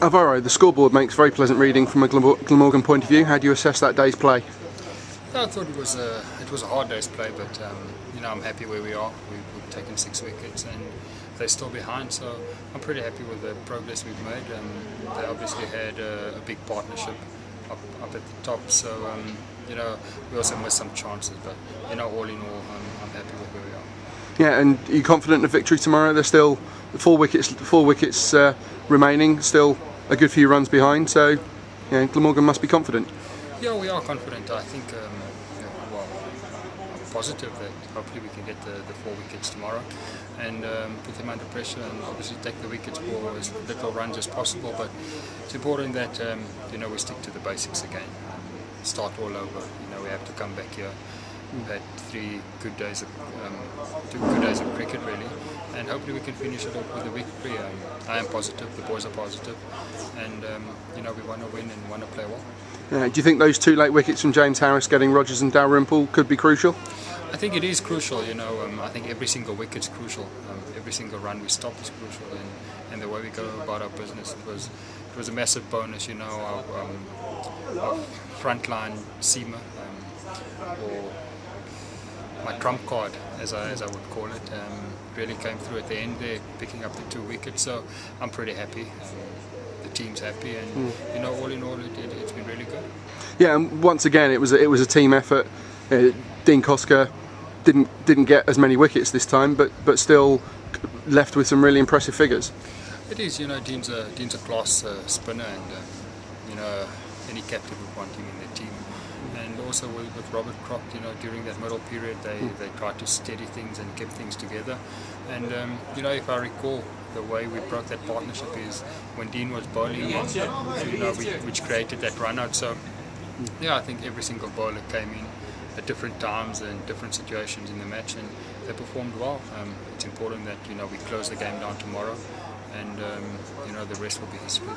Alviro, the scoreboard makes very pleasant reading from a Glamorgan point of view. How do you assess that day's play? I thought it was a it was a hard day's play, but um, you know I'm happy where we are. We've, we've, taken six wickets and they're still behind, so I'm pretty happy with the progress we've made. And they obviously had a, a big partnership up, up at the top, so um, you know we also missed some chances, but you know all in all, I'm, I'm happy with where we are. Yeah, and are you confident of victory tomorrow? They're still four wickets, four wickets uh, remaining. Still a good few runs behind, so yeah, Glamorgan must be confident. Yeah, we are confident. I think, um, know, well, I'm positive that hopefully we can get the, the four wickets tomorrow and um, put them under pressure and obviously take the wickets for as little runs as possible. But it's important that um, you know we stick to the basics again. Start all over. You know we have to come back here. We've had three good days of um, two good days of cricket really, and hopefully we can finish it off with a victory. Um, I am positive. The boys are positive, and um, you know we want to win and want to play well. Uh, do you think those two late wickets from James Harris getting Rogers and Dalrymple could be crucial? I think it is crucial. You know, um, I think every single wicket is crucial. Um, every single run we stop is crucial, and, and the way we go about our business it was it was a massive bonus. You know, our, um, our frontline seamer um, or my trump card, as I, as I would call it, um, really came through at the end there, picking up the two wickets. So I'm pretty happy. Um, the team's happy, and mm. you know, all in all, it, it, has been really good. Yeah, and once again, it was a, it was a team effort. Uh, Dean Cosker didn't didn't get as many wickets this time, but but still left with some really impressive figures. It is, you know, Dean's a Dean's a class uh, spinner, and uh, you know, any captain would want him in the team and also with, with Robert Croft, you know, during that middle period, they, mm. they tried to steady things and keep things together. And, um, you know, if I recall, the way we broke that partnership is when Dean was bowling, and, you know, we, which created that run out. So, yeah, I think every single bowler came in at different times and different situations in the match, and they performed well. Um, it's important that, you know, we close the game down tomorrow, and, um, you know, the rest will be history.